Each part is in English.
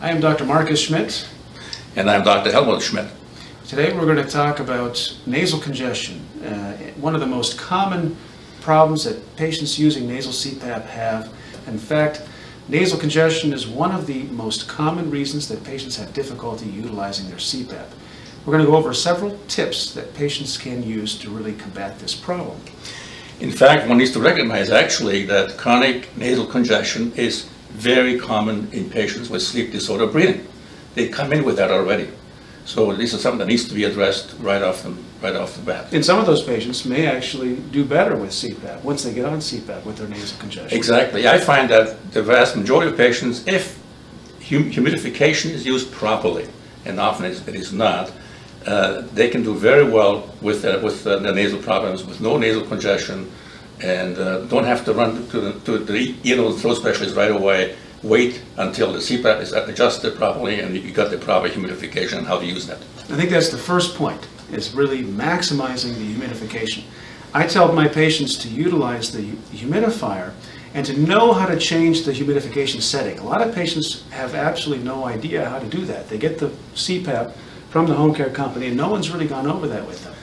I am Dr. Markus Schmidt. And I'm Dr. Helmut Schmidt. Today we're going to talk about nasal congestion, uh, one of the most common problems that patients using nasal CPAP have. In fact, nasal congestion is one of the most common reasons that patients have difficulty utilizing their CPAP. We're going to go over several tips that patients can use to really combat this problem. In fact, one needs to recognize actually that chronic nasal congestion is very common in patients with sleep disorder breathing. They come in with that already. So this is something that needs to be addressed right off the, right off the bat. And some of those patients may actually do better with CPAP once they get on CPAP with their nasal congestion. Exactly. I find that the vast majority of patients, if hum humidification is used properly, and often it is not, uh, they can do very well with, uh, with uh, the nasal problems, with no nasal congestion, and uh, don't have to run to the, to the ear, nose, throat specialist right away. Wait until the CPAP is adjusted properly and you got the proper humidification and how to use that. I think that's the first point, is really maximizing the humidification. I tell my patients to utilize the humidifier and to know how to change the humidification setting. A lot of patients have absolutely no idea how to do that. They get the CPAP from the home care company and no one's really gone over that with them.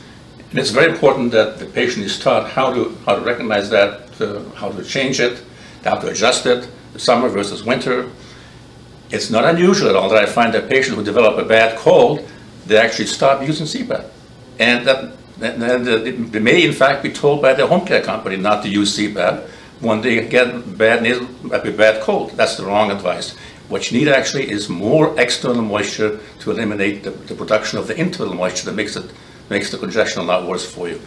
And it's very important that the patient is taught how to, how to recognize that, to, how to change it, how to adjust it, summer versus winter. It's not unusual at all that I find that patients who develop a bad cold, they actually stop using CPAP. And that, and they may in fact be told by their home care company not to use CPAP when they get bad nasal, bad cold. That's the wrong advice. What you need actually is more external moisture to eliminate the, the production of the internal moisture that makes it makes the congestion a lot worse for you.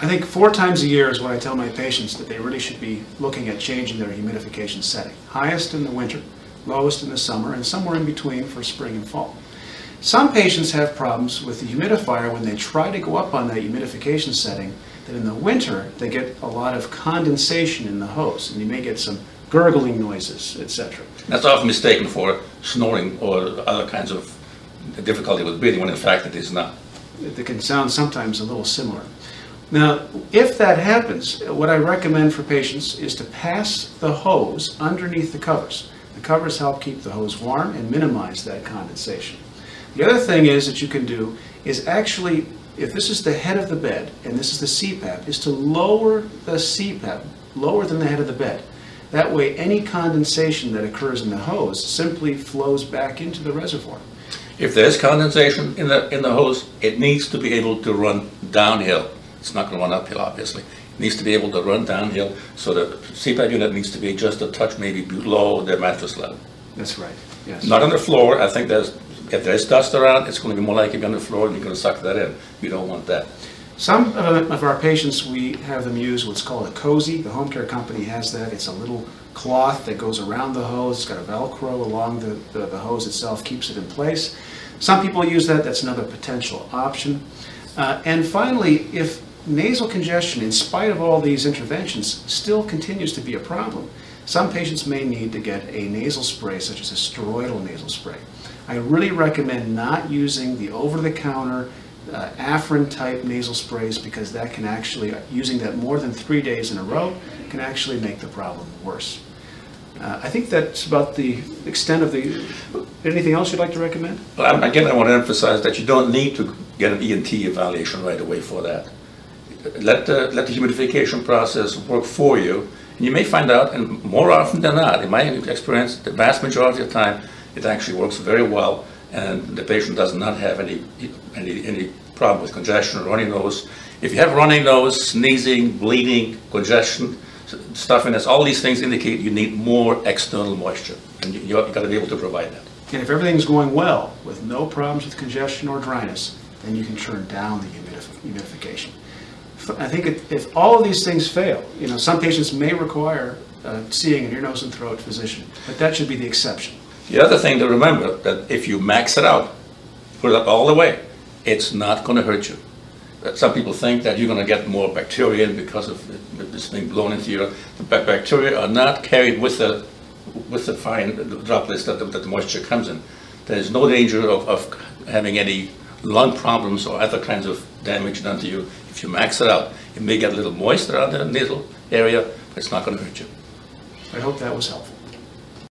I think four times a year is what I tell my patients that they really should be looking at changing their humidification setting. Highest in the winter, lowest in the summer, and somewhere in between for spring and fall. Some patients have problems with the humidifier when they try to go up on that humidification setting, that in the winter they get a lot of condensation in the hose, and you may get some gurgling noises, etc. That's often mistaken for snoring or other kinds of difficulty with breathing, when in fact it is not. It can sound sometimes a little similar. Now, if that happens, what I recommend for patients is to pass the hose underneath the covers. The covers help keep the hose warm and minimize that condensation. The other thing is that you can do is actually, if this is the head of the bed and this is the CPAP, is to lower the CPAP, lower than the head of the bed. That way, any condensation that occurs in the hose simply flows back into the reservoir. If there's condensation in the, in the hose, it needs to be able to run downhill. It's not going to run uphill, obviously. It needs to be able to run downhill, so the CPAP unit needs to be just a touch maybe below the mattress level. That's right, yes. Not on the floor. I think there's, if there's dust around, it's going to be more likely to be on the floor and you're going to suck that in. You don't want that. Some of our patients, we have them use what's called a cozy. The home care company has that. It's a little cloth that goes around the hose. It's got a Velcro along the, the, the hose itself, keeps it in place. Some people use that. That's another potential option. Uh, and finally, if nasal congestion, in spite of all these interventions, still continues to be a problem, some patients may need to get a nasal spray, such as a steroidal nasal spray. I really recommend not using the over-the-counter uh, Afrin type nasal sprays because that can actually, using that more than three days in a row, can actually make the problem worse. Uh, I think that's about the extent of the. Anything else you'd like to recommend? Well, again, I want to emphasize that you don't need to get an ENT evaluation right away for that. Let the, let the humidification process work for you, and you may find out, and more often than not, in my experience, the vast majority of the time, it actually works very well, and the patient does not have any, any, any problem with congestion or runny nose. If you have runny nose, sneezing, bleeding, congestion, stuffiness, all these things indicate you need more external moisture, and you, you've got to be able to provide that. And if everything's going well, with no problems with congestion or dryness, then you can turn down the humidification. I think if all of these things fail, you know, some patients may require uh, seeing an ear, nose, and throat physician, but that should be the exception. The other thing to remember that if you max it out, put it up all the way, it's not going to hurt you. Some people think that you're going to get more bacteria because of this being blown into your. The bacteria are not carried with the with the fine droplets that the, that the moisture comes in. There is no danger of, of having any lung problems or other kinds of damage done to you if you max it out. It may get a little moist around the nasal area, but it's not going to hurt you. I hope that was helpful.